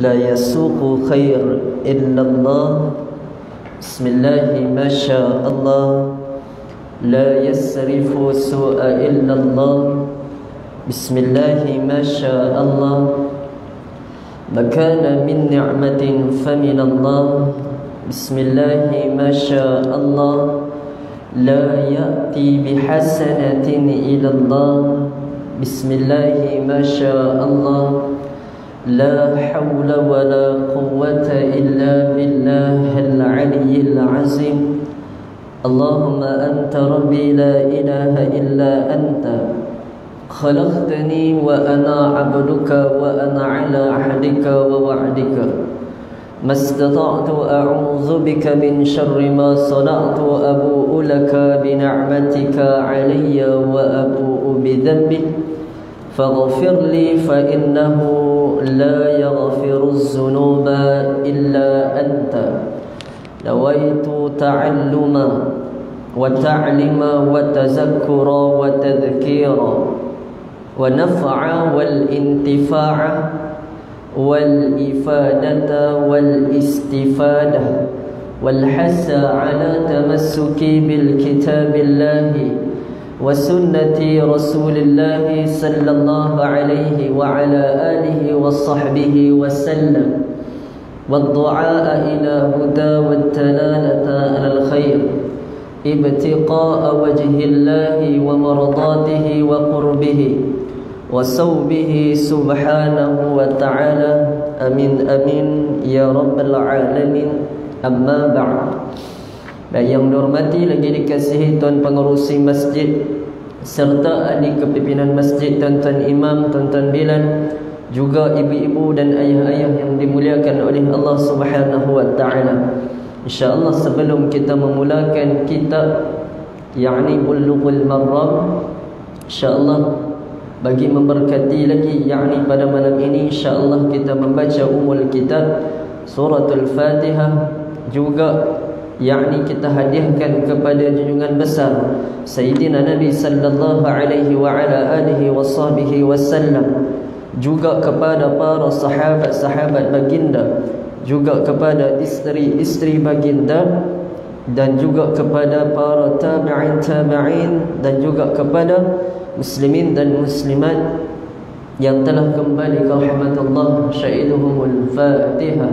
لا يسوق خير إلا الله. بسم الله ما شاء الله. لا يسرف سوء إلا الله. بسم الله ما شاء الله. ما كان من نعمة فمن الله. بسم الله ما شاء الله. لا يأتي بحسنة إلى الله. بسم الله ما شاء الله. لا حول ولا قوة إلا بالله العلي العظيم. اللهم أنت ربي لا إله إلا أنت. خلقتني وأنا عبدك وأنا على عهدك ووعدك. ما استطعت أعوذ بك من شر ما صنعت أبوء لك بنعمتك علي وأبوء بذنبي. فاغفر لي فإنه لا يغفر الذنوب إلا أنت نويت تعلما وتعلما وتذكرا وتذكيرا ونفعا والانتفاع والإفادة والاستفادة والحث على تمسك بالكتاب الله وسنة رسول الله صلى الله عليه وعلى آله وصحبه وسلم والدعاء إلى هدى والتلالة على الخير ابتقاء وجه الله ومرضاته وقربه وصوبه سبحانه وتعالى أمين أمين يا رب العالمين أما بعد. Dan yang dihormati lagi dikasihi Tuan Pengerusi Masjid Serta ahli kepimpinan masjid Tuan-tuan imam, tuan-tuan bilan Juga ibu-ibu dan ayah-ayah yang dimuliakan oleh Allah Subhanahu wa ta'ala. InsyaAllah sebelum kita memulakan kitab Ya'ni Bulughul Marram InsyaAllah bagi memberkati lagi yakni pada malam ini insyaallah kita membaca umul kitab suratul fatihah juga yakni kita hadiahkan kepada junjungan besar Sayyidina Nabi sallallahu alaihi wa ala alihi wasahbihi wasallam juga kepada para sahabat-sahabat baginda. Juga kepada isteri-isteri baginda. Dan juga kepada para tabi'in tabi'in. Dan juga kepada muslimin dan muslimat yang telah kembali ke rahmatullah. Syahiduhumul fatihah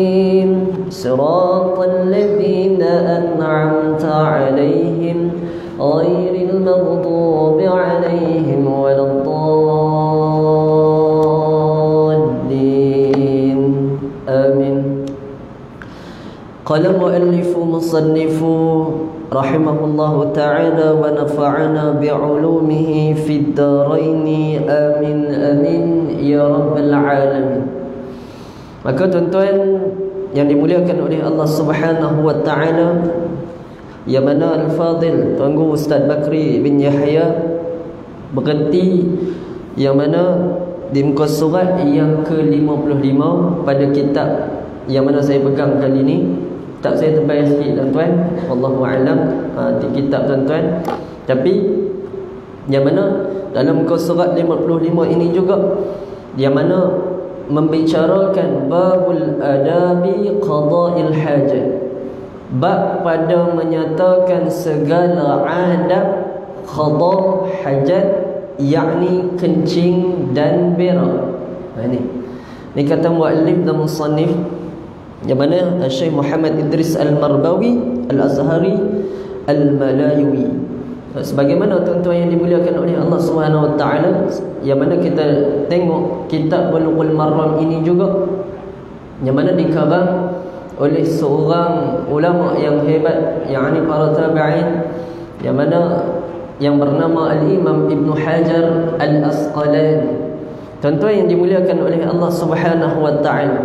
صراط الذين أنعمت عليهم غير المغضوب عليهم ولا الضالين. آمين. قال مؤلف مصنف رحمه الله تعالى ونفعنا بعلومه في الدارين. آمين آمين. يا رب العالمين. Maka tuan-tuan yang dimuliakan oleh Allah Subhanahu wa taala yang mana Al-Fadil Tuan Guru Ustaz Bakri bin Yahya berhenti yang mana di muka surat yang ke-55 pada kitab yang mana saya pegang kali ini. Tak saya terbayar sikit tuan-tuan wallahu alam. Ha, di kitab tuan-tuan. Tapi yang mana dalam muka surat 55 ini juga yang mana membicarakan babul adabi qada'il hajat bab pada menyatakan segala adab qada hajat yakni kencing dan berak ha ni. Ni kata muallif dan musannif. Yang mana Syekh Muhammad Idris Al-Marbawi Al-Azhari Al-Malawi sebagaimana tuan-tuan yang dimuliakan oleh Allah Subhanahu wa taala yang mana kita tengok kitab Bulughul Maram ini juga yang mana dikarang oleh seorang ulama yang hebat yakni para tabi'in yang mana yang bernama Al-Imam Ibn Hajar Al-Asqalani. Tuan-tuan yang dimuliakan oleh Allah Subhanahu wa taala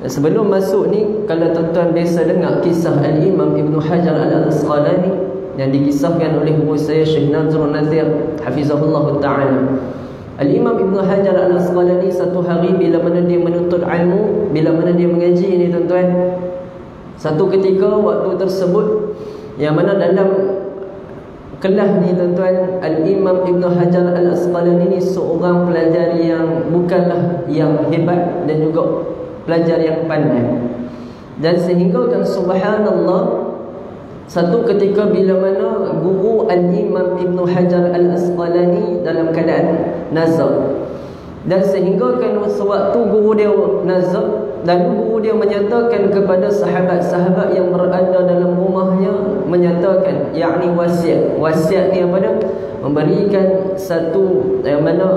Sebelum masuk ni Kalau tuan-tuan biasa dengar kisah Al-Imam Ibn Hajar Al-Asqalani Yang dikisahkan oleh guru saya Syekh Nazrul Nazir Hafizahullah Ta'ala. Al-Imam Ibn Hajar Al-Asqalani Satu hari bila mana dia menuntut ilmu Bila mana dia mengaji ni tuan-tuan Satu ketika waktu tersebut Yang mana dalam Kelah ni tuan-tuan Al-Imam Ibn Hajar Al-Asqalani ni Seorang pelajar yang Bukanlah yang hebat Dan juga pelajar yang pandai. Dan sehingga kan subhanallah Satu ketika bila mana Guru Al-Imam Ibn Hajar Al-Asqalani Dalam keadaan nazar. Dan sehingga kan Sewaktu guru dia nazar dan guru dia menyatakan kepada sahabat-sahabat yang berada dalam rumahnya menyatakan yakni wasiat. Wasiat ni apa dia? Memberikan satu yang mana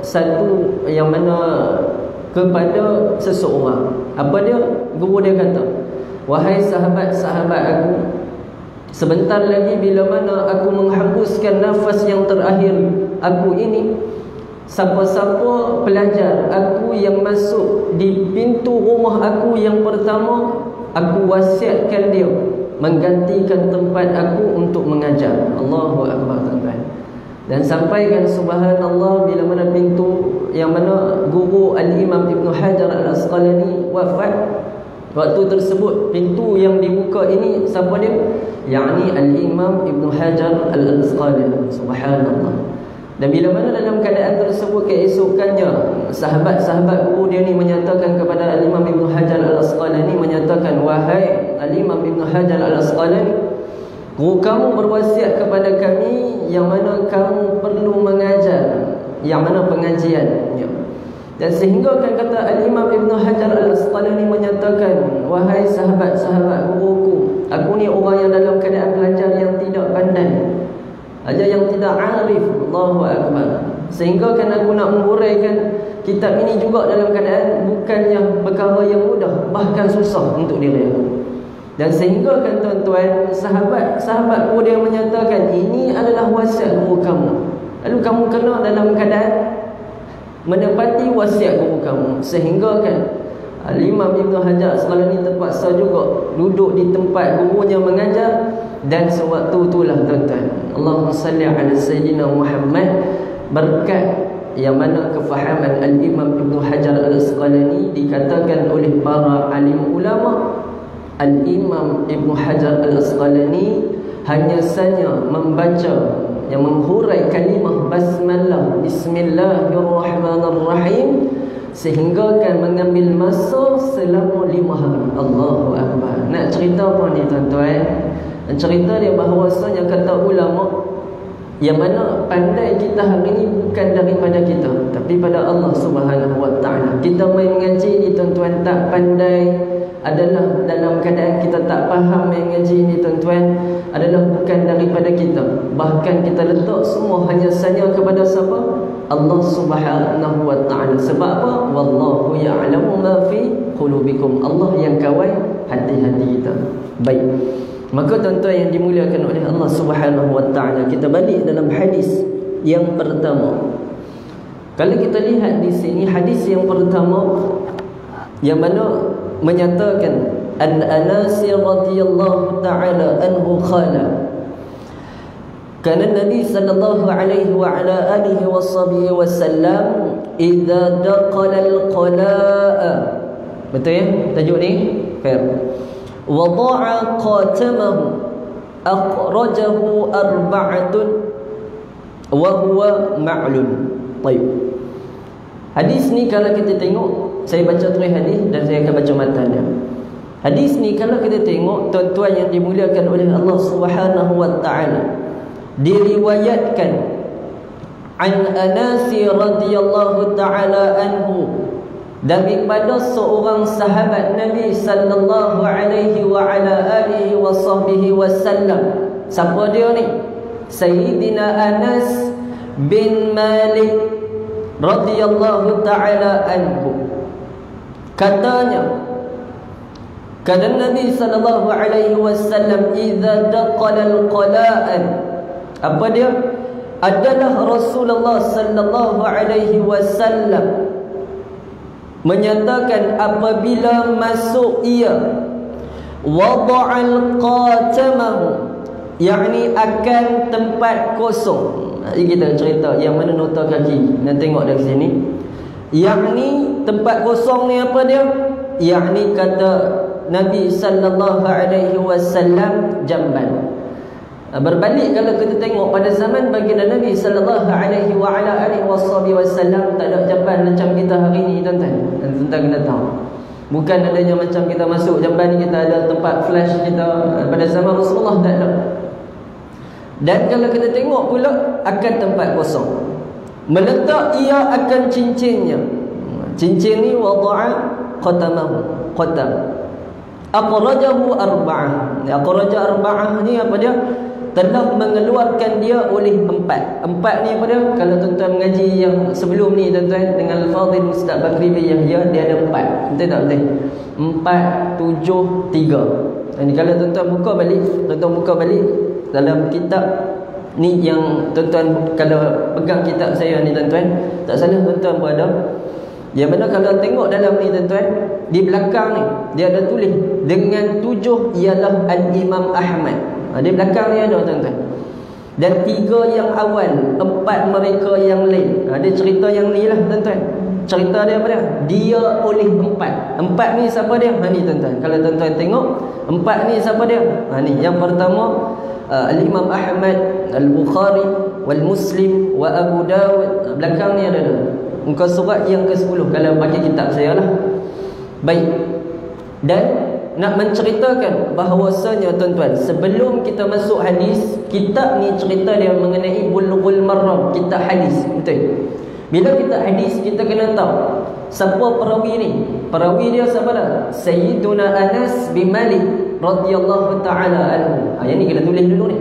satu yang mana kepada seseorang. Apa dia? Guru dia kata wahai sahabat-sahabat aku sebentar lagi bila mana aku menghembuskan nafas yang terakhir aku ini Siapa-siapa pelajar aku yang masuk di pintu rumah aku yang pertama Aku wasiatkan dia Menggantikan tempat aku untuk mengajar. Allahu Akbar tuan-tuan. Dan sampaikan subhanallah Bila mana pintu yang mana Guru Al-Imam Ibn Hajar Al-Asqalani wafat Waktu tersebut pintu yang dibuka ini Siapa dia? Yang ni Al-Imam Ibn Hajar Al-Asqalani Subhanallah dan bila mana dalam keadaan tersebut keesokannya sahabat-sahabat guru dia ni menyatakan kepada Al-Imam Ibn Hajar Al-Asqalani menyatakan wahai Al-Imam Ibn Hajar Al-Asqalani guru kamu berwasiat kepada kami yang mana kamu perlu mengajar yang mana pengajian ya. Dan sehingga kan kata Al-Imam Ibn Hajar Al-Asqalani menyatakan wahai sahabat-sahabat guruku aku ni orang yang dalam keadaan belajar yang tidak pandai Aja yang tidak arif. Allahu Akbar. Sehingga kan aku nak menghuraikan Kitab ini juga dalam keadaan Bukannya perkara yang mudah Bahkan susah untuk diri aku Dan sehingga kan tuan-tuan Sahabat sahabat guru dia menyatakan Ini adalah wasiat kamu. Lalu kamu kena dalam keadaan Menepati wasiat guru kamu. Sehingga kan Al-Imam Ibn Hajar sekali ini terpaksa juga Duduk di tempat gurunya mengajar dan sewaktu itulah tuan-tuan. Allahumma salli ala Sayyidina Muhammad. Berkat yang mana kefahaman Al-Imam Ibn Hajar Al-Asqalani Dikatakan oleh para alim ulama Al-Imam Ibn Hajar Al-Asqalani Hanya saja membaca Yang menghurai kalimah Basmalah Bismillahirrahmanirrahim Sehingga kan mengambil masa selama lima hari. Allahu Akbar. Nak cerita apa ni tuan-tuan? Dan cerita dia bahawasanya kata ulama yang mana pandai kita hari ini bukan daripada kita tapi pada Allah Subhanahu Wa Taala. Kita main mengaji ni tuan-tuan tak pandai adalah dalam keadaan kita tak faham mengaji ni tuan-tuan adalah bukan daripada kita. Bahkan kita letak semua hanya saja kepada siapa? Allah Subhanahu Wa Taala. Sebab apa? Wallahu ya'lamu ma fi qulubikum. Allah yang kawal hati-hati kita. Baik. Maka tuan-tuan yang dimuliakan oleh Allah Subhanahu wa taala, kita balik dalam hadis yang pertama. Kalau kita lihat di sini hadis yang pertama yang mana menyatakan an Anas radhiyallahu taala anhu qala kana Nabi sallallahu alaihi wa ala alihi wa sahbihi wa sallam idza daqala al qala'a betul ya? Tajuk ni? Fair. Wada'a qatamahu akhrajahu arba'atun wa huwa ma'lun Baik. hadis ni kalau kita tengok saya baca terus hadis dan saya akan baca matanya. Hadis ni kalau kita tengok Tuan-tuan yang dimuliakan oleh Allah Subhanahu wa ta'ala Diriwayatkan An Anasi radhiyallahu ta'ala anhu daripada seorang sahabat Nabi sallallahu alaihi wa ala alihi wa sahbihi wasallam siapa dia ni? Sayyidina Anas bin Malik radhiyallahu taala anhu katanya kata Nabi sallallahu alaihi wasallam idza daqala al-qala'an apa dia? Adalah Rasulullah sallallahu alaihi wasallam menyatakan apabila masuk ia wada'al qatamahu yakni akan tempat kosong. Kita cerita yang mana nota kaki. Nak tengok dari sini yakni tempat kosong ni apa dia yakni kata Nabi sallallahu alaihi wasallam jamban Ah, berbalik kalau kita tengok pada zaman baginda Nabi sallallahu alaihi wa ala alihi wasallam tak ada jamban macam kita hari ni tuan-tuan. Tuan-tuan kena tahu. Bukan adanya macam kita masuk jamban ni kita ada tempat flash kita ah, pada zaman Rasulullah tak ada. Dan kalau kita tengok pula akan tempat kosong. Meletak ia akan cincinnya. Cincin ni wada'a qatamahu. Qatam. Aqrajahu arba'ah. Aqraja arba'ah ni apa dia? telah mengeluarkan dia oleh empat empat ni apa dia kalau tuan-tuan mengaji yang sebelum ni tuan-tuan dengan Fadil Ustaz Bakri bin Yahya dia ada empat betul tak betul empat tujuh tiga ini kalau tuan-tuan buka balik tuan-tuan buka balik dalam kitab ni yang tuan-tuan kalau pegang kitab saya ni tuan-tuan tak salah tuan-tuan berada yang mana kalau tengok dalam ni tuan-tuan di belakang ni dia ada tulis dengan tujuh ialah Al-Imam Ahmad. Ha, Di belakang ni ada tuan-tuan. Dan tiga yang awal Empat mereka yang lain. Ha, Dia cerita yang ni lah tuan-tuan. Cerita dia apa dia? Dia oleh empat. Empat ni siapa dia? Ha, ni tuan-tuan. Kalau tuan-tuan tengok Empat ni siapa dia? Ha, ni. Yang pertama uh, Al-Imam Ahmad Al-Bukhari Wal-Muslim Wa Abu Dawud. Ha, Belakang ni ada Muka surat yang ke-10 Kalau bagi kitab saya lah. Baik. Dan nak menceritakan bahawasanya tuan-tuan sebelum kita masuk hadis kitab ni cerita dia mengenai bulughul maram. Kitab hadis. Betul? Bila kita hadis kita kena tahu siapa perawi ni perawi dia siapa dah sayyiduna anas bin malik radhiyallahu taala anhu ha, yang ni kita tulis dulu ni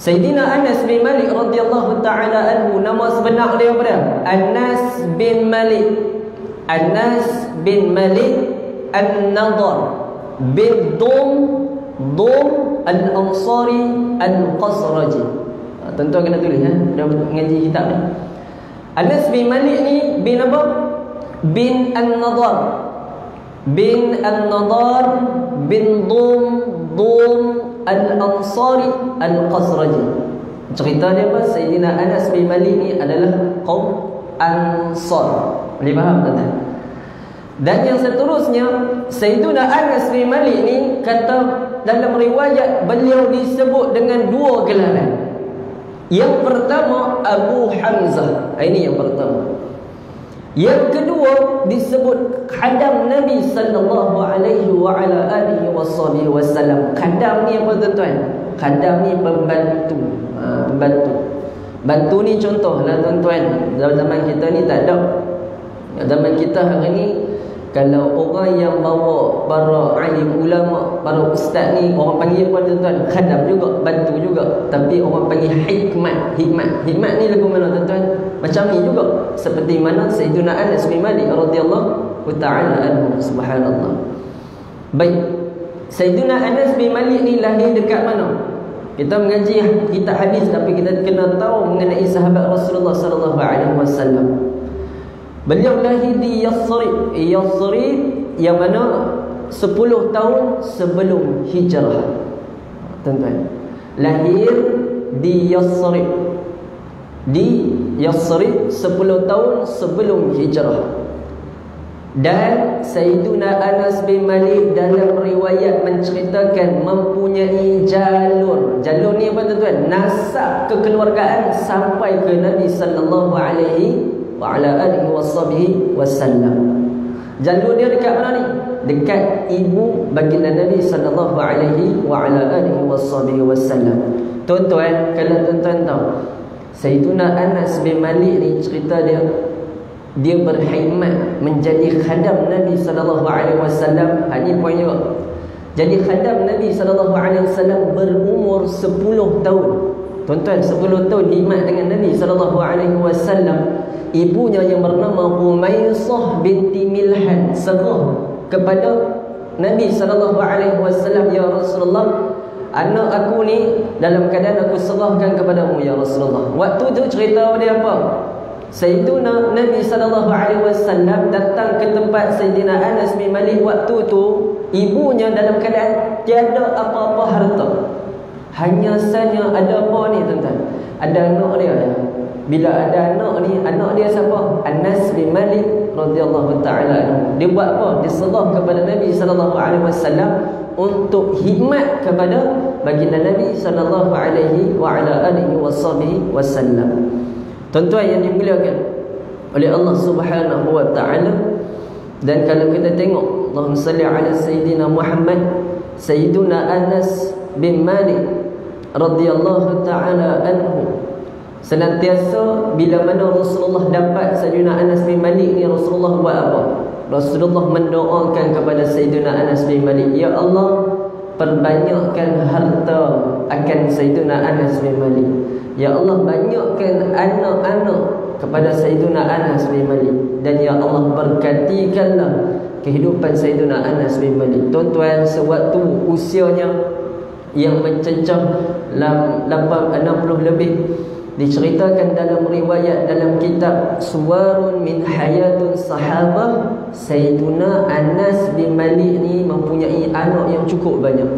Sayyidina Anas bin Malik radhiyallahu taala anhu nama sebenar dia apa dia? Anas bin Malik. Anas bin Malik An-Nadar bin Dum Dum Al-Ansari Al-Qasraji ha, Tuan-tuan kena tulis ya. Dah mengaji kitab ni Anas bin Malik ni bin apa? Bin An-Nadar Bin An-Nadar Bin Dum Dum Al-Ansari Al-Qasraji Cerita dia apa? Sayyidina Anas bin Malik ni adalah kaum Ansar Boleh faham tak? Dan yang seterusnya Sayyiduna Anas bin Malik ni kata dalam riwayat beliau disebut dengan dua gelaran. Yang pertama Abu Hamzah. Ah, ini yang pertama. Yang kedua disebut khadam Nabi sallallahu alaihi wa ala alihi wasallam. Khadam ni apa tuan-tuan? Khadam ni pembantu. Ha, pembantu. Bantu ni contohlah tuan-tuan. Zaman kita ni tak ada. Zaman kita hari ni kalau orang yang bawa para alim ulama, para ustaz ni orang panggil apa tuan-tuan? Khadam juga, bantu juga. Tapi orang panggil hikmat, hikmat. Hikmat ni lagu mana tuan-tuan? Macam ni juga. Seperti mana Sayyidina Anas bin Malik radhiyallahu ta'ala anhu subhanallah. Baik. Sayyidina Anas bin Malik ni lahir dekat mana? Kita mengaji kitab hadis tapi kita kena tahu mengenai sahabat Rasulullah sallallahu alaihi wasallam. Beliau lahir di Yasrib Yasrib yang mana 10 tahun sebelum hijrah Tuan-tuan Lahir di Yasrib Di Yasrib 10 tahun sebelum hijrah dan Sayyiduna Anas bin Malik dalam riwayat menceritakan mempunyai jalur. Jalur ni apa tuan-tuan? Nasab kekeluargaan sampai ke Nabi sallallahu alaihi wa ala alihi wasallam. Jalur dia dekat mana ni? Dekat ibu baginda Nabi sallallahu alaihi wa ala alihi wasallam. Tuan-tuan, kalau tuan-tuan tahu, Sayyiduna Anas bin Malik ni cerita dia dia berkhidmat menjadi khadam Nabi sallallahu alaihi wasallam. Ini poin juga. Jadi khadam Nabi sallallahu alaihi wasallam berumur 10 tahun. Tuan-tuan, 10 tahun khidmat dengan Nabi sallallahu alaihi wasallam ibunya yang bernama Umaysah binti Milhan serah kepada Nabi sallallahu alaihi wasallam ya Rasulullah anak aku ni dalam keadaan aku serahkan kepadamu ya Rasulullah waktu tu cerita dia apa Sayyiduna Nabi sallallahu alaihi wasallam datang ke tempat Sayyidina Anas bin Malik waktu tu ibunya dalam keadaan tiada apa-apa harta. Hanya saja ada apa ni tuan-tuan? Ada anak dia. Ya? Bila ada anak ni, anak dia siapa? Anas bin Malik radhiyallahu taala. Dia buat apa? Dia serah kepada Nabi sallallahu alaihi wasallam untuk khidmat kepada baginda Nabi sallallahu alaihi wa ala alihi wasallam. Tuan-tuan yang dimuliakan oleh Allah Subhanahu wa taala dan kalau kita tengok Allahumma salli ala sayyidina Muhammad Sayyiduna Anas bin Malik radhiyallahu taala anhu senantiasa bila mana Rasulullah dapat Sayyidina Anas bin Malik ni Rasulullah buat apa? Rasulullah mendoakan kepada Sayyidina Anas bin Malik ya Allah perbanyakkan harta akan Sayyidina Anas bin Malik. Ya Allah banyakkan anak-anak kepada Sayyidina Anas bin Malik. Dan ya Allah berkatikanlah kehidupan Sayyidina Anas bin Malik. Tuan-tuan sewaktu usianya yang mencecah 60 lebih diceritakan dalam riwayat dalam kitab Suwarun min Hayatun Sahabah Sayyidina Anas bin Malik ni mempunyai anak yang cukup banyak.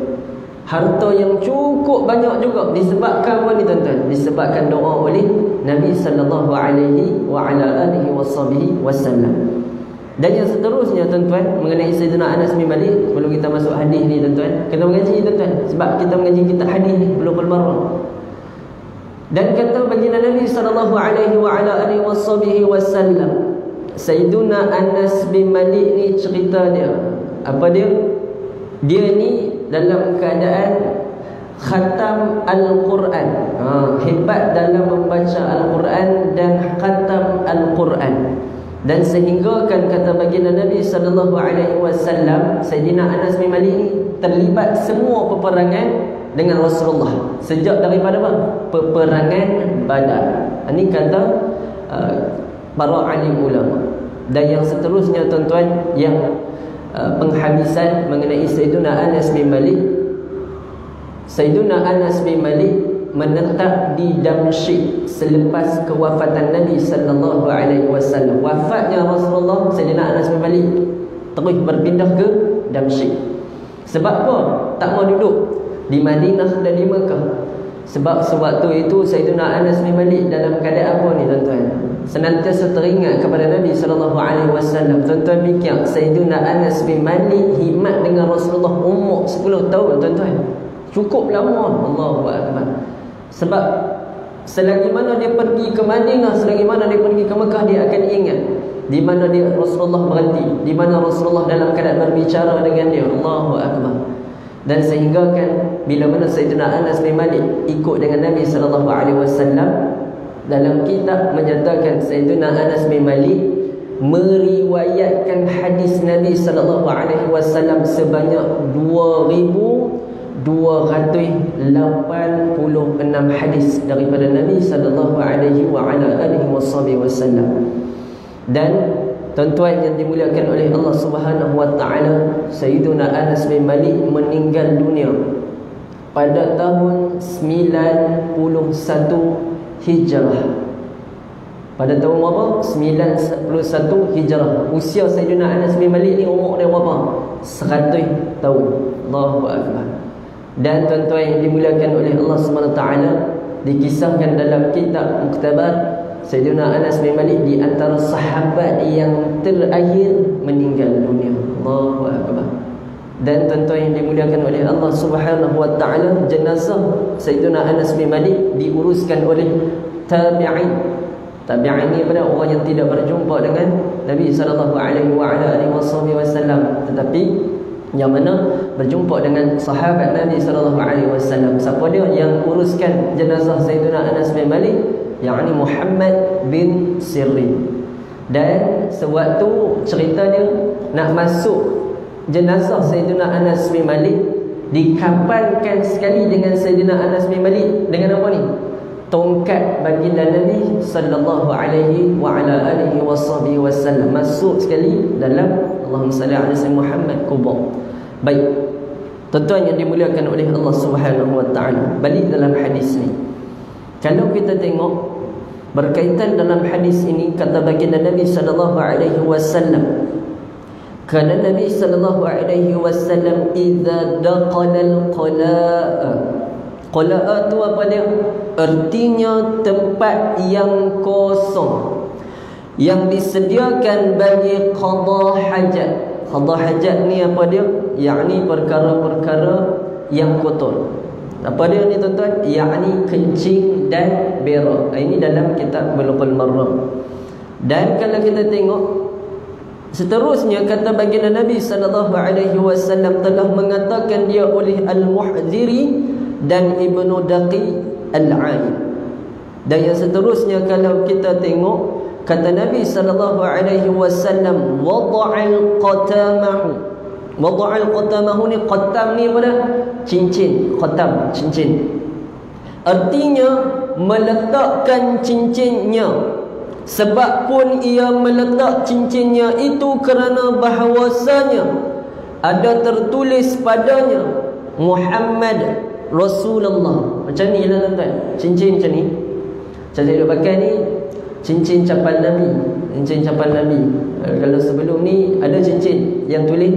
Harta yang cukup banyak juga disebabkan apa ni tuan-tuan? Disebabkan doa oleh Nabi sallallahu alaihi wa ala alihi wasallam. Dan yang seterusnya tuan-tuan mengenai Sayyidina Anas bin Malik sebelum kita masuk hadis ni tuan-tuan kena mengaji tuan-tuan. Sebab kita mengaji kitab hadis ni belum bermarah dan kata baginda Nabi sallallahu alaihi wa ala alihi wasallam Sayyidina Anas bin Malik ni cerita dia. Apa dia? Dia ni dalam keadaan khatam Al-Quran. Ha, Hebat dalam membaca Al-Quran dan khatam Al-Quran. Dan sehingga kan kata baginda Nabi Sallallahu Alaihi Wasallam Sayyidina Anas bin Malik ni terlibat semua peperangan dengan Rasulullah. Sejak daripada apa? Peperangan badar. Ini kata uh, para alim ulama. Dan yang seterusnya tuan-tuan Yang Uh, penghabisan mengenai Sayyiduna Anas bin Malik. Sayyiduna Anas bin Malik menetap di Damsyik selepas kewafatan Nabi sallallahu alaihi wasallam. Wafatnya Rasulullah Sayyidina Anas bin Malik terus berpindah ke Damsyik. Sebab apa? Tak mau duduk di Madinah dan di Mekah sebab sewaktu itu Sayyidina Anas bin Malik dalam keadaan apa ni tuan-tuan senantiasa teringat kepada Nabi sallallahu alaihi wasallam. Tuan-tuan fikir Sayyidina Anas bin Malik himat dengan Rasulullah umur 10 tahun tuan-tuan. Cukup lama Allahu akbar. Sebab selagi mana dia pergi ke Madinah, selagi mana dia pergi ke Mekah dia akan ingat di mana dia Rasulullah berhenti, di mana Rasulullah dalam keadaan berbicara dengan dia. Allahu akbar. Dan sehingga kan bila mana Sayyidina Anas bin Malik ikut dengan Nabi sallallahu alaihi wasallam dalam kitab menyatakan Sayyidina Anas bin Malik meriwayatkan hadis Nabi sallallahu alaihi wasallam sebanyak 2286 hadis daripada Nabi sallallahu alaihi wa ala alihi wasallam. Dan tuan-tuan yang dimuliakan oleh Allah Subhanahu wa taala, Sayyidina Anas bin Malik meninggal dunia pada tahun 91 Hijrah Pada tahun berapa? 91 Hijrah Usia Sayyidina Anas bin Malik ni umur dia berapa? 100 tahun Allahu Akbar Dan tuan-tuan yang dimuliakan oleh Allah SWT Dikisahkan dalam kitab Muktabat Sayyidina Anas bin Malik di antara sahabat yang terakhir meninggal dunia. Allahu Akbar. Dan tuan-tuan yang dimuliakan oleh Allah Subhanahu wa taala jenazah Sayyidina Anas bin Malik diuruskan oleh tabi'in. Tabi'in ni pada orang yang tidak berjumpa dengan Nabi sallallahu alaihi wa wasallam. Tetapi yang mana berjumpa dengan sahabat Nabi sallallahu alaihi wasallam. Siapa dia yang uruskan jenazah Sayyidina Anas bin Malik yakni Muhammad bin Sirin dan sewaktu cerita dia nak masuk jenazah Sayyidina Anas bin Malik dikapalkan sekali dengan Sayyidina Anas bin Malik dengan apa ni? Tongkat baginda Nabi sallallahu alaihi wa ala alihi wasallam masuk sekali dalam Allahumma salli ala sayyidina Muhammad kubur. Baik. Tuan-tuan yang dimuliakan oleh Allah Subhanahu wa taala, balik dalam hadis ni. Kalau kita tengok berkaitan dalam hadis ini kata baginda Nabi sallallahu alaihi wasallam Kata Nabi sallallahu alaihi wasallam idza daqala al-qala'a qala'a tu apa dia? Artinya tempat yang kosong yang disediakan bagi qada hajat. Qada hajat ni apa dia? Yakni perkara-perkara yang kotor. Apa dia ni tuan-tuan? Yakni kencing dan berak ini dalam kitab bulughul maram dan kalau kita tengok Seterusnya kata baginda Nabi sallallahu alaihi wasallam telah mengatakan dia oleh Al-Muhdziri dan Ibnu Daqi Al-Ain. Dan yang seterusnya kalau kita tengok kata Nabi sallallahu alaihi wasallam wada'al qatamahu. Wada'al qatamahu ni qatam ni dah? Cincin, qatam, cincin. Artinya meletakkan cincinnya sebab pun ia meletak cincinnya itu kerana bahawasanya ada tertulis padanya Muhammad Rasulullah. Macam ni lah tuan-tuan. Cincin macam ni. Macam saya pakai ni cincin capan Nabi. Cincin capan Nabi. Uh, kalau sebelum ni ada cincin yang tulis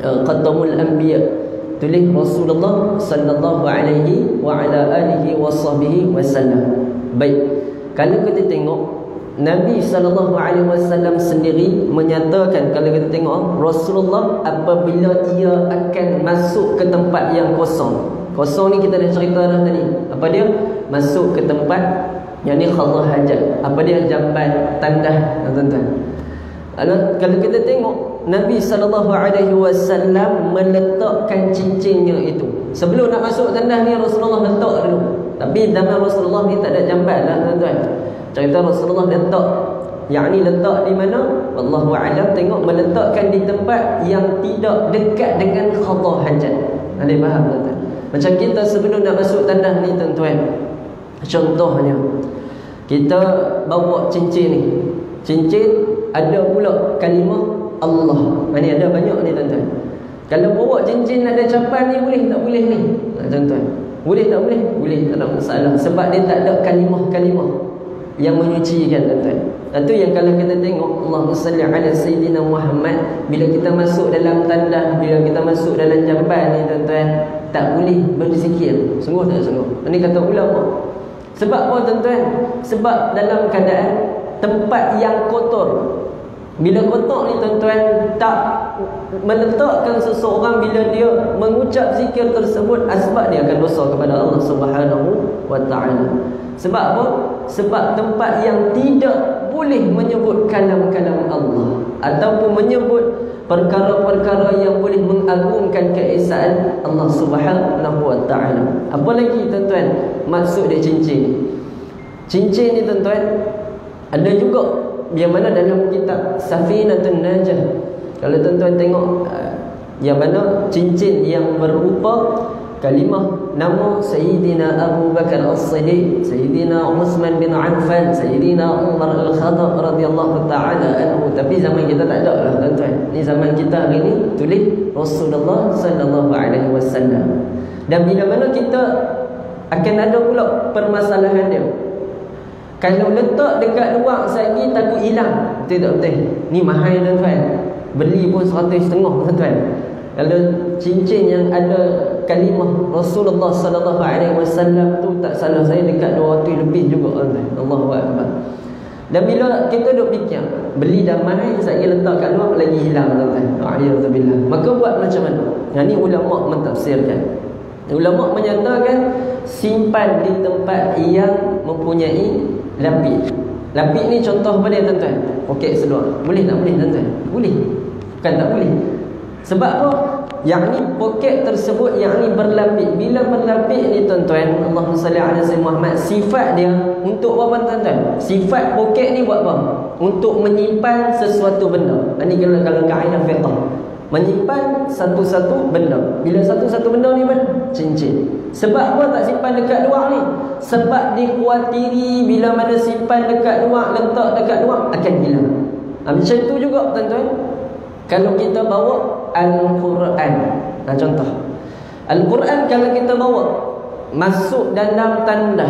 uh, Qaddamul Anbiya. Tulis Rasulullah sallallahu alaihi wa ala alihi wa sahbihi wasallam. Baik. Kalau kita tengok Nabi SAW sendiri menyatakan kalau kita tengok Rasulullah apabila ia akan masuk ke tempat yang kosong. Kosong ni kita dah cerita dah tadi. Apa dia? Masuk ke tempat yang ni khadah hajat apa dia? Jamban tandah tuan-tuan kalau kita tengok Nabi SAW meletakkan cincinnya itu. Sebelum nak masuk tandah ni Rasulullah letak dulu. Tapi zaman Rasulullah ni tak ada jamban lah tuan-tuan. Cerita Rasulullah letak Yang ni letak di mana? Wallahu a'lam. Tengok meletakkan di tempat Yang tidak dekat dengan khadah hajat. Anda faham tuan Macam kita sebelum nak masuk tanah ni tuan-tuan. Contohnya Kita bawa cincin ni. Cincin ada pula kalimah Allah Ini ada banyak ni tuan-tuan Kalau bawa cincin ada capan ni boleh tak boleh ni Tuan-tuan Boleh tak boleh? Boleh tak ada masalah Sebab dia tak ada kalimah-kalimah yang menyucikan tuan-tuan. Itu yang kalau kita tengok Allahumma salli ala sayyidina Muhammad bila kita masuk dalam tanda bila kita masuk dalam jamban ni tuan-tuan tak boleh berzikir. Sungguh tak sungguh. Ini kata ulama. Sebab apa tuan-tuan? Sebab dalam keadaan tempat yang kotor. Bila kotor ni tuan-tuan tak meletakkan seseorang bila dia mengucap zikir tersebut asbab dia akan dosa kepada Allah Subhanahu wa taala. Sebab apa? Sebab tempat yang tidak boleh menyebut kalam-kalam Allah ataupun menyebut perkara-perkara yang boleh mengagungkan keesaan Allah Subhanahu wa taala. Apa lagi tuan-tuan? Maksud dia cincin. Cincin ni tuan-tuan ada juga yang mana dalam kitab Safinatun Najah. Kalau tuan-tuan tengok uh, yang mana cincin yang berupa kalimah nama Sayyidina Abu Bakar As-Siddiq, Sayyidina Uthman bin Affan, Sayyidina Umar Al-Khattab radhiyallahu taala anhu. Tapi zaman kita tak ada lah tuan-tuan. Ni zaman kita hari ni tulis Rasulullah sallallahu alaihi wasallam. Dan bila mana kita akan ada pula permasalahan dia. Kalau letak dekat luar lagi takut hilang. Betul tak betul? Ni mahal tuan-tuan. Beli pun 100 setengah tuan-tuan. Kalau cincin yang ada kalimah Rasulullah sallallahu alaihi wasallam tu tak salah saya dekat 200 lebih juga tuan. Allahu akbar. Dan bila kita duk fikir beli dah mahal saya letak kat luar lagi hilang tuan. Alhamdulillah. Maka buat macam mana? Yang ni ulama mentafsirkan. Ulama menyatakan simpan di tempat yang mempunyai lapis. Lapis ni contoh apa dia tuan-tuan? Poket seluar. Boleh tak boleh tuan-tuan? Boleh. Bukan tak boleh. Sebab apa? Yang ni poket tersebut yang ni berlapis. Bila berlapis ni tuan-tuan, sayyidina Muhammad, sifat dia untuk apa tuan-tuan? Sifat poket ni buat apa? Untuk menyimpan sesuatu benda. Ini kalau kalau kaedah fiqh. Menyimpan satu-satu benda. Bila satu-satu benda ni apa? Cincin. Sebab apa tak simpan dekat luar ni? Sebab dikuatiri bila mana simpan dekat luar, letak dekat luar akan hilang. Ha, macam tu juga tuan-tuan. Kalau kita bawa Al-Quran Nah contoh Al-Quran kalau kita bawa Masuk dalam tanda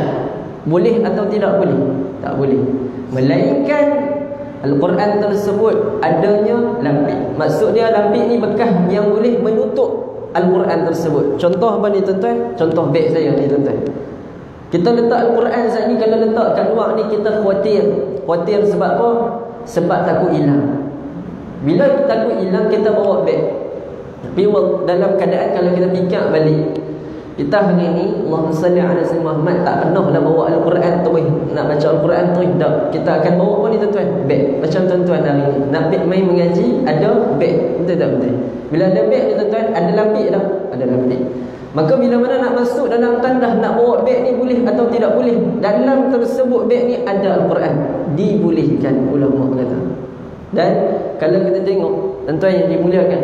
boleh atau tidak boleh tak boleh melainkan Al-Quran tersebut adanya lampik maksud dia lampik ni bekas yang boleh menutup Al-Quran tersebut. Contoh apa ni tuan-tuan? Contoh beg saya ni tuan-tuan. Kita letak Al-Quran saat ni kalau letak kat luar ni kita khawatir. Khawatir sebab apa? Sebab takut hilang. Bila takut hilang kita bawa beg. Tapi dalam keadaan kalau kita fikir balik kita hari ni Allahumma salli ala sayyidina Muhammad tak pernah lah bawa Al-Quran terus nak baca Al-Quran terus tak. Kita akan bawa apa ni tuan-tuan. Beg. Macam tuan-tuan hari ni. Nak beg main mengaji ada beg. Betul tak betul bila ada beg ni tuan-tuan ada lapik dah. Ada lapik. Maka bila mana nak masuk dalam tandah nak bawa beg ni boleh atau tidak boleh dalam tersebut beg ni ada Al-Quran. Dibolehkan ulama kata. Dan kalau kita tengok tuan-tuan yang dimuliakan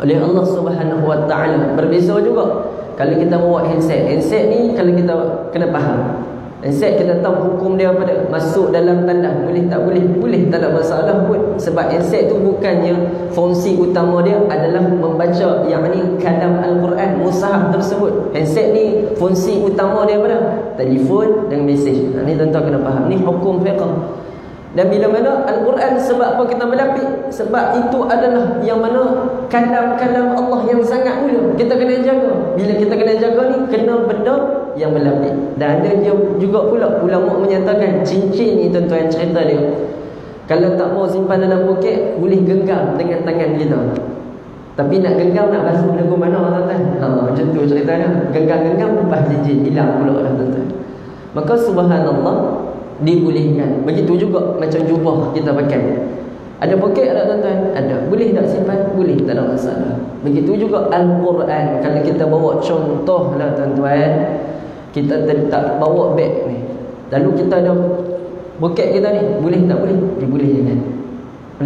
oleh Allah Subhanahu Wa Taala berbeza juga kalau kita bawa handset handset ni kalau kita kena faham. Handset kita tahu hukum dia pada masuk dalam tanda. Boleh tak boleh? Boleh tak ada masalah pun. Sebab handset tu bukannya fungsi utama dia adalah membaca yang ni kalam Al-Quran musahab tersebut. Handset ni fungsi utama dia pada telefon dan mesej. Ha, ni tentu kena faham. Ni hukum fiqh dan bila mana Al-Quran sebab apa kita melapik? Sebab itu adalah yang mana kalam-kalam Allah yang sangat mulia. Kita kena jaga. Bila kita kena jaga ni, kena benda yang melapik. Dan ada juga pula ulama menyatakan cincin ni tuan-tuan cerita dia. Kalau tak mau simpan dalam poket, boleh genggam dengan tangan kita. Tapi nak genggam nak basuh lagu mana tuan-tuan? Ha, macam tu ceritanya. Genggam-genggam lepas cincin hilang pula lah tuan-tuan. Maka subhanallah dibolehkan. Begitu juga macam jubah kita pakai. Ada poket tak tuan-tuan? Ada. Boleh tak simpan? Boleh, tak ada masalah. Begitu juga Al-Quran. Kalau kita bawa contoh lah tuan-tuan, kita tak bawa beg ni. Lalu kita ada poket kita ni, boleh tak boleh? Dibolehkan. Boleh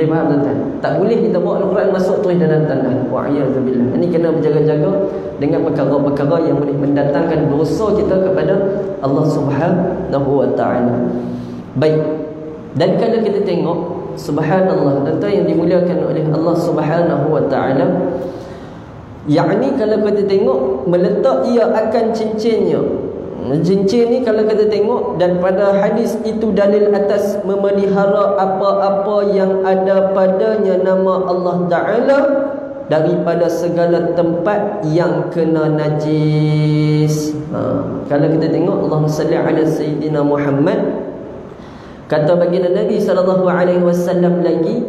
faham tuan-tuan? Tak boleh kita bawa Al-Quran masuk terus dalam tanah. Wa'iyadzubillah. Ini kena berjaga-jaga dengan perkara-perkara yang boleh mendatangkan dosa kita kepada Allah Subhanahu wa taala. Baik. Dan kalau kita tengok subhanallah tuan yang dimuliakan oleh Allah Subhanahu wa taala yakni kalau kita tengok meletak ia akan cincinnya cincin ni kalau kita tengok dan pada hadis itu dalil atas memelihara apa-apa yang ada padanya nama Allah Taala daripada segala tempat yang kena najis. Ha. Kalau kita tengok Allah salli ala sayyidina Muhammad kata baginda Nabi wasallam lagi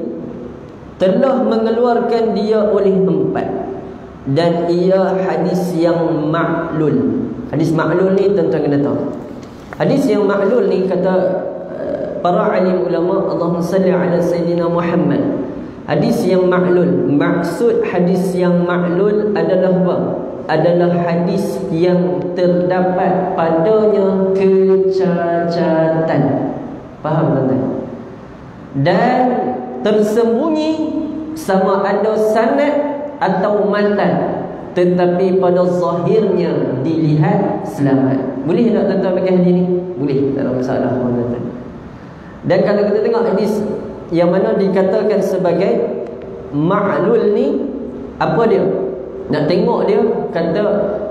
telah mengeluarkan dia oleh empat dan ia hadis yang ma'lul. Hadis ma'lul ni tuan-tuan kena tahu. Hadis yang ma'lul ni kata uh, para alim ulama Allahumma salli ala sayyidina Muhammad Hadis yang maklul Maksud hadis yang maklul adalah apa? Adalah hadis yang terdapat padanya kecacatan Faham tuan-tuan? Dan tersembunyi sama ada sanad atau matan Tetapi pada zahirnya dilihat selamat. Boleh tak tuan-tuan bagi hadis ni? Boleh, tak ada masalah Dan kalau kita tengok hadis yang mana dikatakan sebagai ma'lul ni apa dia? Nak tengok dia kata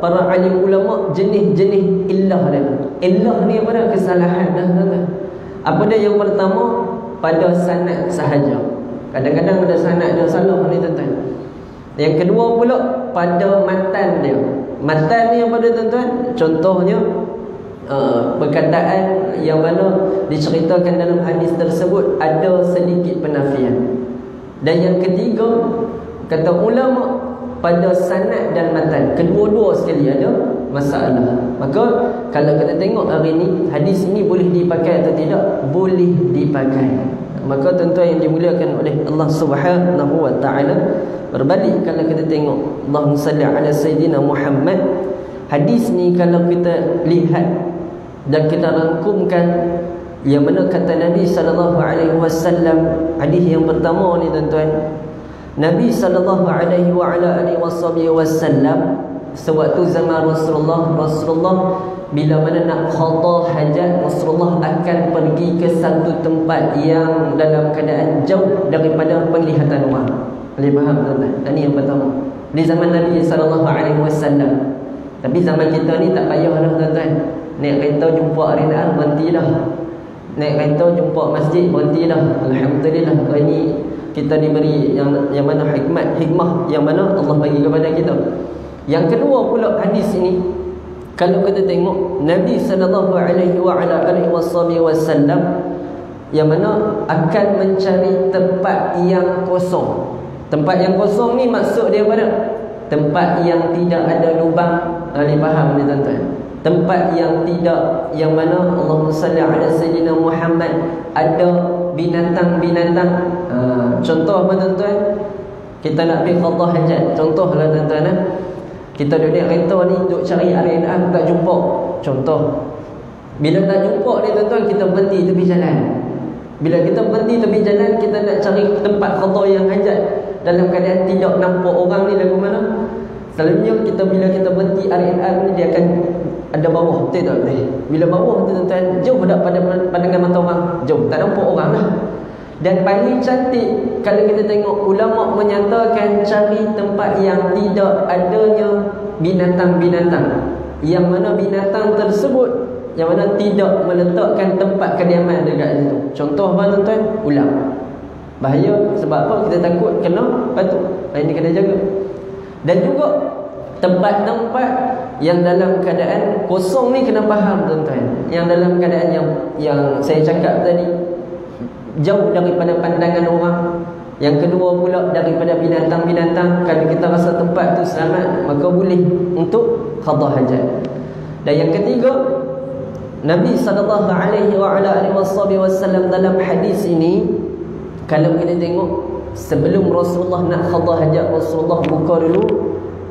para alim ulama jenis-jenis illah dia. Illah ni apa dia? Kesalahan dah kata apa dia? Yang pertama pada sanad sahaja. Kadang-kadang ada sanad dia salah ni tuan-tuan yang kedua pula pada matan dia matan ni apa dia tuan-tuan contohnya Uh, perkataan yang mana diceritakan dalam hadis tersebut ada sedikit penafian. Dan yang ketiga, kata ulama pada sanad dan matan, kedua-dua sekali ada masalah. Maka kalau kita tengok hari ini hadis ini boleh dipakai atau tidak? Boleh dipakai. Maka tentu yang dimuliakan oleh Allah Subhanahu wa taala berbalik kalau kita tengok Allahumma salli ala sayidina Muhammad. Hadis ni kalau kita lihat dan kita rangkumkan yang mana kata Nabi sallallahu alaihi wasallam hadis yang pertama ni tuan-tuan Nabi sallallahu alaihi wa ala alihi wasallam sewaktu zaman Rasulullah Rasulullah bila mana nak qada hajat Rasulullah akan pergi ke satu tempat yang dalam keadaan jauh daripada penglihatan orang boleh faham tuan-tuan? Ini yang pertama. Di zaman Nabi sallallahu alaihi wasallam. Tapi zaman kita ni tak payah dah tuan-tuan. Naik kereta jumpa arinaan berhentilah. Naik kereta jumpa masjid berhentilah. Alhamdulillah hari ini kita diberi yang yang mana hikmat hikmah yang mana Allah bagi kepada kita yang kedua pula hadis ini kalau kita tengok Nabi sallallahu alaihi wa ala alihi wasallam yang mana akan mencari tempat yang kosong. Tempat yang kosong ni maksud dia pada tempat yang tidak ada lubang. Ahli faham ni tuan-tuan? Tempat yang tidak yang mana Allah salli ala sayyidina Muhammad ada binatang-binatang. Ha, contoh apa tuan-tuan? Kita nak pergi qada hajat. Contohlah tuan-tuan eh. Kita duduk kereta ni duduk cari arenaan tak jumpa. Contoh bila nak jumpa ni tuan-tuan kita berhenti tepi jalan. Bila kita berhenti tepi jalan kita nak cari tempat qada yang hajat. Dalam keadaan tidak nampak orang ni lagu mana. Selalunya kita bila kita berhenti arenaan ni dia akan ada bawah betul tak bila bawah tu tuan-tuan jauh dak pada pandangan mata orang. Jauh tak nampak orang lah dan paling cantik kalau kita tengok ulama menyatakan cari tempat yang tidak adanya binatang-binatang. Yang mana binatang tersebut yang mana tidak meletakkan tempat kediaman dekat situ. Contoh apa tuan-tuan ular. Bahaya sebab apa? Kita takut kena batu ini kena jaga. Dan juga tempat-tempat yang dalam keadaan kosong ni kena faham tuan-tuan. Yang dalam keadaan yang yang saya cakap tadi jauh daripada pandangan orang. Yang kedua pula daripada binatang-binatang kalau kita rasa tempat tu selamat maka boleh untuk qada hajat. Dan yang ketiga Nabi sallallahu alaihi wasallam dalam hadis ini kalau kita tengok sebelum Rasulullah nak qada hajat Rasulullah buka dulu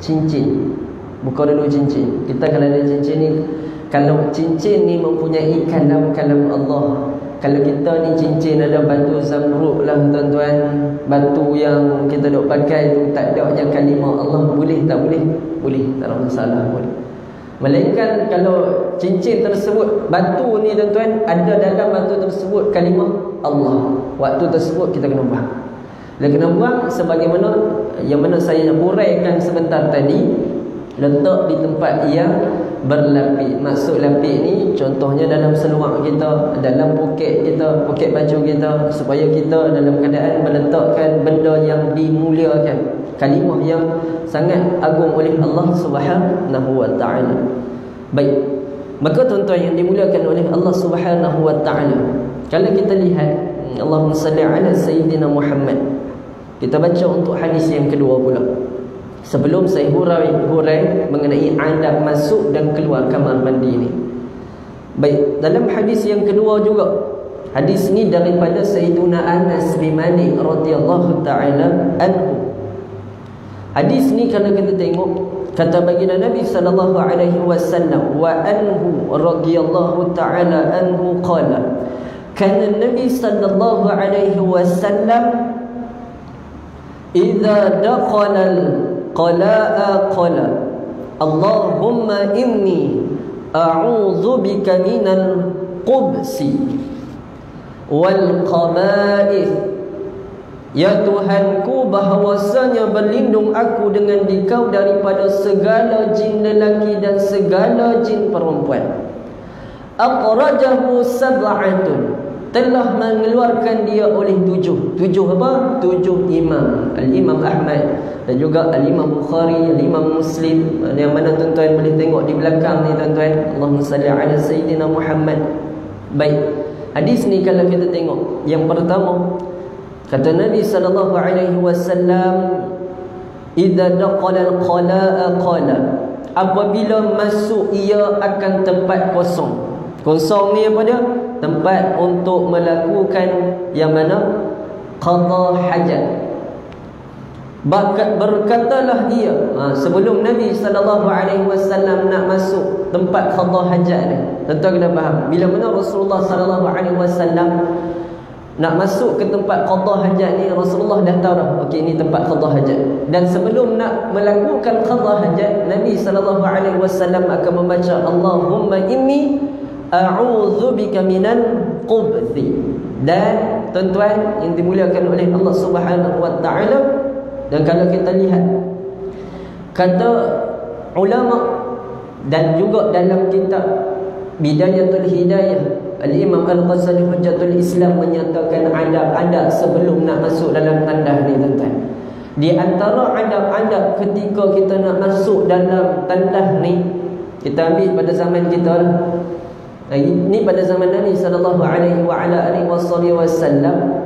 cincin. Buka dulu cincin. Kita kalau ada cincin ni kalau cincin ni mempunyai kalam-kalam Allah kalau kita ni cincin ada batu zamrud lah tuan-tuan. Batu yang kita duk pakai tu tak ada yang kalimah Allah boleh tak boleh. Boleh tak ada masalah boleh Melainkan kalau cincin tersebut Batu ni tuan-tuan Ada dalam batu tersebut kalimah Allah. Waktu tersebut kita kena buang. Dia kena buang sebagaimana Yang mana saya uraikan sebentar tadi letak di tempat yang berlapik maksud lapik ni contohnya dalam seluar kita dalam poket kita poket baju kita supaya kita dalam keadaan meletakkan benda yang dimuliakan. Kalimah yang sangat agung oleh Allah Subhanahu wa taala. Baik. Maka tuan-tuan yang dimuliakan oleh Allah Subhanahu wa taala kalau kita lihat Allahumma salli ala sayyidina Muhammad. Kita baca untuk hadis yang kedua pula Sebelum saya hurai, hurai mengenai adab masuk dan keluar kamar mandi ini. Baik, dalam hadis yang kedua juga. Hadis ini daripada Sayyiduna Anas bin Malik radhiyallahu taala anhu. Hadis ini kalau kita tengok kata baginda Nabi sallallahu alaihi wasallam wa anhu radhiyallahu taala anhu qala kana Nabi sallallahu alaihi wasallam idza dakhala qala'a qala. Allahumma inni a'udzu bika minal qubsi wal qaba'ith Ya Tuhanku bahawasanya berlindung aku dengan dikau daripada segala jin lelaki dan segala jin perempuan. Aqrajahu sab'atun telah mengeluarkan dia oleh tujuh. Tujuh apa? tujuh imam. Al-Imam Ahmad dan juga Al-Imam Bukhari Al-Imam Muslim. Yang mana tuan-tuan boleh tengok di belakang ni tuan-tuan? Allahumma salli ala Sayyidina Muhammad. Baik. Hadis ni kalau kita tengok yang pertama kata Nabi sallallahu alaihi wasallam idza daqala al-qala'a qala. Apabila masuk ia akan tempat kosong kosong ni apa dia? Tempat untuk melakukan yang mana? Qada hajat Bakat berkatalah dia. Ha, sebelum Nabi sallallahu alaihi wasallam nak masuk tempat qada hajat ni. Tentu kena faham. Bila mana Rasulullah sallallahu alaihi wasallam nak masuk ke tempat qada hajat ni Rasulullah dah tahu dah okey ini tempat qada hajat dan sebelum nak melakukan qada hajat Nabi sallallahu alaihi wasallam akan membaca Allahumma inni a'udzu bika minal qubthi dan tuan-tuan yang dimuliakan oleh Allah Subhanahu wa taala dan kalau kita lihat kata ulama dan juga dalam kitab Bidayatul Hidayah Al-Imam Al-Ghazali Hujjatul Islam menyatakan adab-adab sebelum nak masuk dalam tandah ni tuan-tuan. Di antara adab-adab ketika kita nak masuk dalam tandah ni kita ambil pada zaman kita lah. Ini pada zaman Nabi sallallahu alaihi wa ala alihi wasallam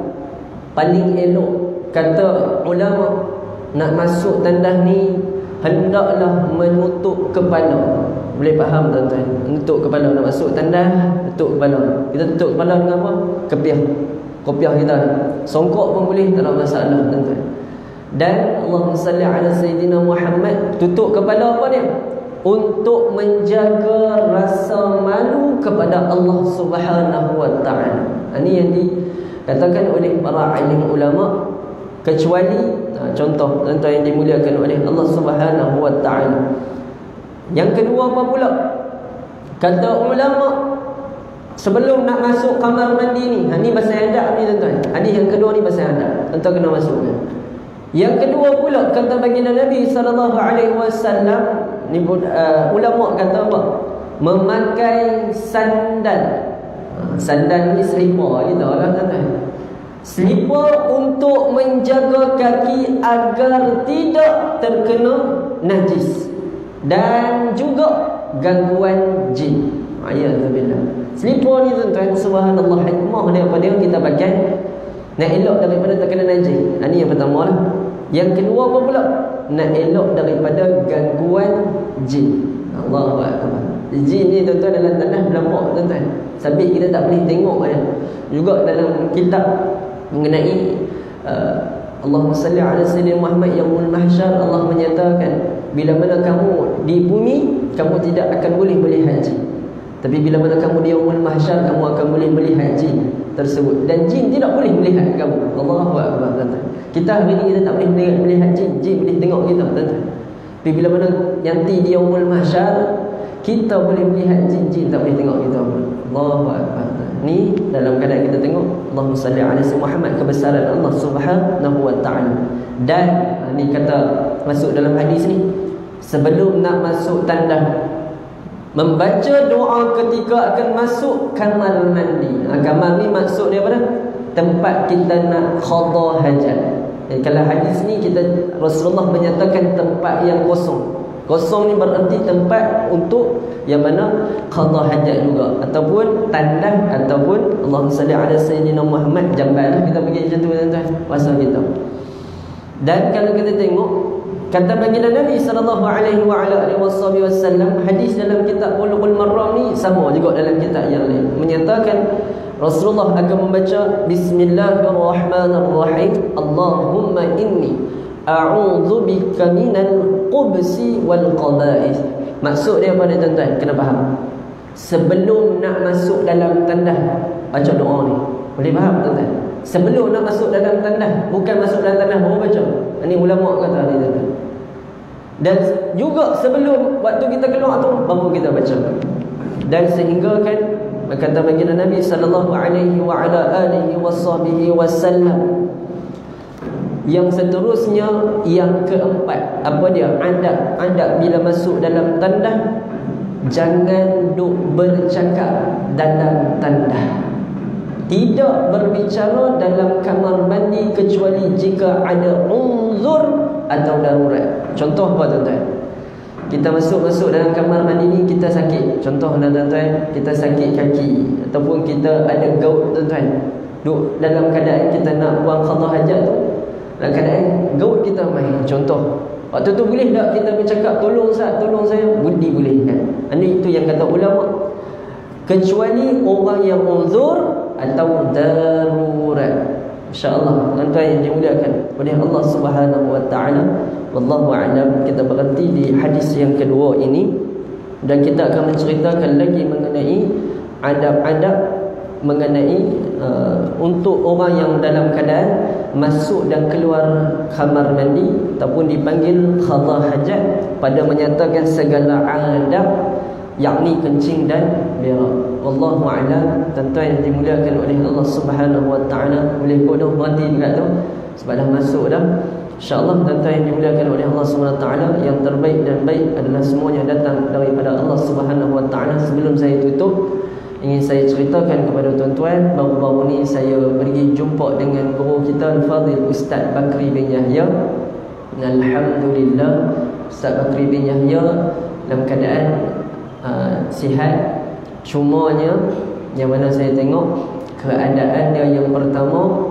paling elok kata ulama nak masuk tandah ni hendaklah menutup kepala. Boleh faham tuan-tuan? Tutup kepala nak masuk tanda Tutup kepala. Kita tutup kepala dengan apa? Kepiah. Kopiah kita. Songkok pun boleh Tak ada masalah tuan-tuan. Dan Allah salli ala Sayyidina Muhammad Tutup kepala apa dia? Untuk menjaga rasa malu kepada Allah subhanahu wa ta'ala Ini yang dikatakan oleh para alim ulama Kecuali Contoh tuan-tuan yang dimuliakan oleh Allah subhanahu wa ta'ala yang kedua apa pula? Kata ulama sebelum nak masuk kamar mandi ni, ha ni bahasa adab ni tuan-tuan. Hadis yang kedua ni bahasa adab. Tuan kena masuk. Yang kedua pula kata baginda Nabi sallallahu alaihi wasallam ni uh, ulama kata apa? Memakai sandal. Ha, sandal ni selipar kita lah tuan-tuan. Selipar untuk menjaga kaki agar tidak terkena najis dan juga gangguan jin. Ayatullah. Selipar ni tuan-tuan subhanallah hikmah dia pada kita pakai nak elok daripada terkena najis. Ini yang pertama lah. Yang kedua apa pula? Nak elok daripada gangguan jin. Allahu akbar. Jin ni tuan-tuan dalam tanah berlampak tuan-tuan. Sabit kita tak boleh tengok dia. Juga dalam kitab mengenai uh, Allahumma salli ala sayyidina Muhammad yaumul mahsyar Allah menyatakan bila mana kamu di bumi kamu tidak akan boleh beli haji tapi bila mana kamu di yaumul mahsyar kamu akan boleh beli haji tersebut. Dan jin tidak boleh melihat kamu. Allahu akbar tuan kita hari ini kita tak boleh melihat, melihat jin. Jin boleh tengok kita tuan tapi bila mana nanti di yaumul mahsyar kita boleh melihat jin. Jin tak boleh tengok kita Allahu akbar ni dalam keadaan kita tengok Allahumma salli ala Muhammad kebesaran Allah Subhanahu wa taala. Dan ni kata masuk dalam hadis ni sebelum nak masuk tanda membaca doa ketika akan masuk kamar mandi. Ha, kamar ni maksud dia apa tempat kita nak khada hajat. Jadi, kalau hadis ni kita Rasulullah menyatakan tempat yang kosong. Kosong ni berarti tempat untuk yang mana khada hajat juga. Ataupun tanda ataupun Allahumma salli ala sayyidina Muhammad. Jamban kita pergi macam tu tuan-tuan. Pasal kita dan kalau kita tengok Kata baginda Nabi sallallahu alaihi wa ala alihi wasallam hadis dalam kitab Bulughul Maram ni sama juga dalam kitab yang lain menyatakan Rasulullah akan membaca Bismillahirrahmanirrahim Allahumma inni a'udzu bika minal qubsi wal qaba'ith Maksud dia ni tuan-tuan? Kena faham. Sebelum nak masuk dalam tandah baca doa ni. Boleh faham tuan-tuan? Sebelum nak masuk dalam tandah, bukan masuk dalam tandah baru baca. Ini ulama kata ni. Dan juga sebelum waktu kita keluar tu baru kita baca. Dan sehingga kan kata baginda Nabi sallallahu alaihi wa ala alihi washabihi wasallam yang seterusnya yang keempat apa dia adab adab bila masuk dalam tanda jangan duk bercakap dalam tanda tidak berbicara dalam kamar mandi kecuali jika ada uzur atau darurat. Contoh apa tuan-tuan? Kita masuk-masuk dalam kamar mandi ni kita sakit. Contohlah tuan-tuan, kita sakit kaki ataupun kita ada gaut tuan-tuan. Duk dalam keadaan kita nak buang qada hajat tu. Dalam keadaan gaut kita main. Contoh. Waktu tu boleh tak kita bercakap tolong Ustaz, tolong saya? Budi boleh kan? Ini itu yang kata ulama. Kecuali orang yang uzur atau darurat. InsyaAllah tuan-tuan yang dimuliakan oleh Allah Subhanahu wa taala. Wallahu a'lam. Kita berhenti di hadis yang kedua ini dan kita akan menceritakan lagi mengenai adab-adab mengenai uh, untuk orang yang dalam keadaan masuk dan keluar kamar mandi ataupun dipanggil khadha hajat pada menyatakan segala adab yakni kencing dan berak wallahu a'lam. Tuan-tuan yang dimuliakan oleh Allah Subhanahu wa taala boleh kodoh mati dekat tu. Sebab dah masuk dah. InsyaAllah tuan-tuan yang dimuliakan oleh Allah SWT Yang terbaik dan baik adalah semuanya datang daripada Allah SWT Sebelum saya tutup Ingin saya ceritakan kepada tuan-tuan Baru-baru ni saya pergi jumpa dengan guru kita Al-Fadhil Ustaz Bakri bin Yahya. Alhamdulillah Ustaz Bakri bin Yahya Dalam keadaan sihat Cumanya Yang mana saya tengok Keadaan dia yang pertama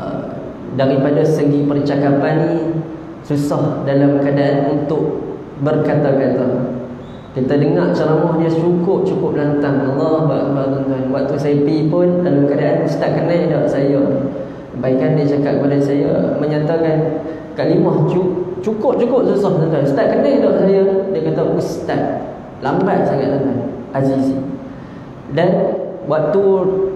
uh, Daripada segi percakapan ni Susah dalam keadaan untuk berkata-kata. Kita dengar ceramah dia cukup cukup lantang. Allah Akbar tuan Waktu saya pergi pun dalam keadaan Ustaz kenal tak saya. Baikkan dia cakap kepada saya Menyatakan kalimah cukup-cukup susah tuan Ustaz kenal tak saya. Dia kata Ustaz Lambat sangat tuan Azizi. Dan waktu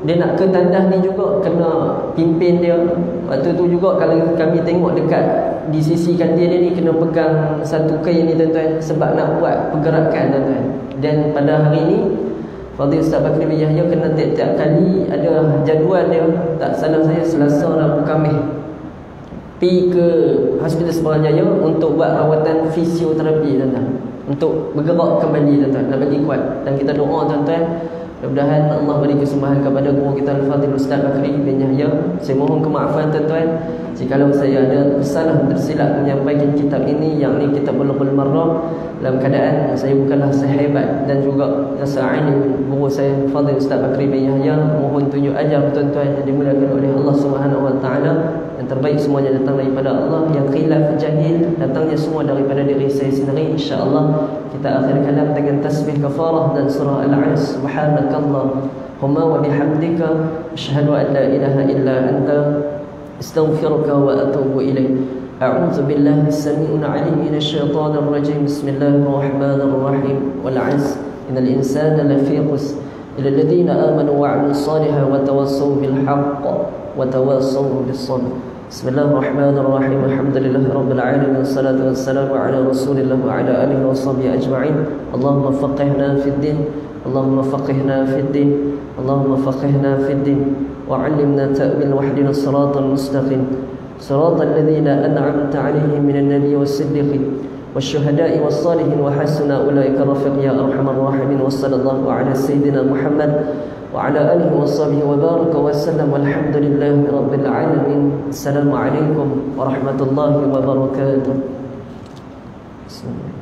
dia nak ke tandas ni juga kena pimpin dia. Waktu tu juga kalau kami tengok dekat di sisi kantin dia ni kena pegang satu kain ni tuan-tuan sebab nak buat pergerakan tuan-tuan. Dan pada hari ni Fadil Ustaz Bakri bin Yahya kena tiap-tiap kali ada jadual dia. Tak salah saya selasa dan Khamis pergi ke Hospital Sebarang Jaya untuk buat rawatan fisioterapi tuan-tuan untuk bergerak kembali tuan-tuan nak bagi kuat dan kita doa tuan-tuan Mudah-mudahan Allah beri kesembahan kepada guru kita Al-Fadhil Ustaz Bakri bin Yahya. Saya mohon kemaafan tuan-tuan jika saya ada salah tersilap menyampaikan kitab ini yang ini kitab Bulughul Marrah dalam keadaan saya bukanlah sehebat dan juga sealim guru saya Fadhil Ustaz Bakri bin Yahya. Mohon tunjuk ajar tuan-tuan yang dimuliakan oleh Allah Subhanahu terbaik semuanya datang daripada Allah, yang khilaf jahil datangnya semua daripada diri saya sendiri. Insya-Allah kita akhir kalam dengan tasbih kafarah dan surah Al-As. Subhanallah اللهم وبحمدك أشهد أن لا إله إلا أنت استغفرك وأتوب إليك أعوذ بالله السميع العليم من الشيطان الرجيم بسم الله الرحمن الرحيم والعز إن الإنسان لفي خسر إلى الذين آمنوا وعملوا الصالحات وتواصوا بالحق وتواصوا بالصبر بسم الله الرحمن الرحيم. الحمد لله رب العالمين والصلاة والسلام على رسول الله وعلى آله وصحبه أجمعين. اللهم فقهنا في الدين اللهم فقهنا في الدين اللهم فقهنا في الدين. وعلمنا تأويل واهدنا الصراط المستقيم. صراط الذين أنعمت عليهم من النبي والصديقين والشهداء والصالحين. وحسن أولئك رفيق يا أرحم الراحمين. وصلى الله على سيدنا محمد وعلى آله وصحبه وبارك وسلم والحمد لله رب العالمين. السلام عليكم ورحمة الله وبركاته. بسم الله